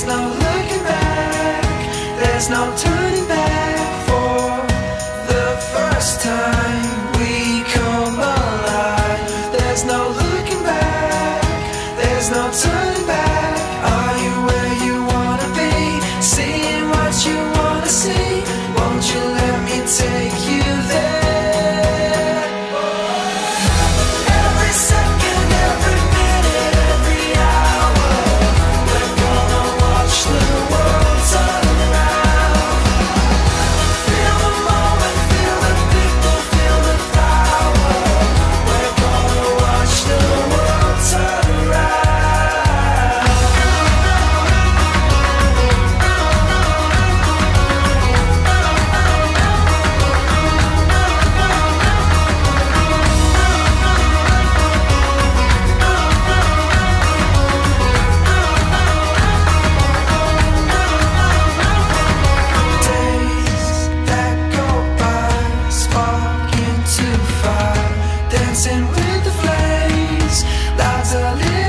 There's no looking back, there's no turning back for the first time we come alive. There's no looking back, there's no turning a little